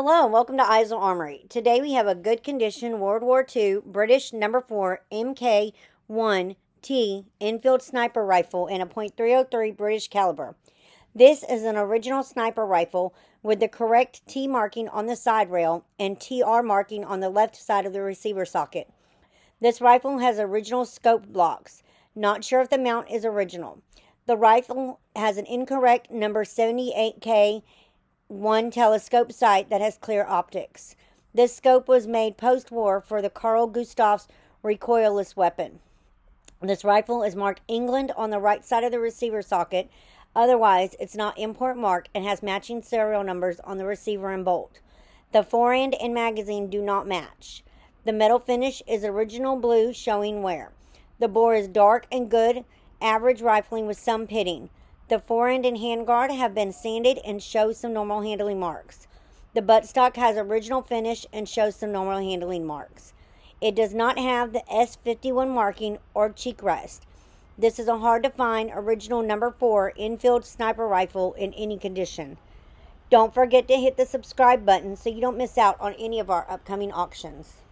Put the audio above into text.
Hello and welcome to Eisel Armory. Today we have a good condition World War II British number 4 MK1T Enfield sniper rifle in a .303 British caliber. This is an original sniper rifle with the correct T marking on the side rail and TR marking on the left side of the receiver socket. This rifle has original scope blocks. Not sure if the mount is original. The rifle has an incorrect number 78K one telescope sight that has clear optics. This scope was made post war for the Carl Gustav's recoilless weapon. This rifle is marked England on the right side of the receiver socket. Otherwise, it's not import marked and has matching serial numbers on the receiver and bolt. The forend and magazine do not match. The metal finish is original blue showing wear. The bore is dark and good, average rifling with some pitting. The forend and handguard have been sanded and show some normal handling marks. The buttstock has original finish and shows some normal handling marks. It does not have the S51 marking or cheek rest. This is a hard to find original number 4 Enfield sniper rifle in any condition. Don't forget to hit the subscribe button so you don't miss out on any of our upcoming auctions.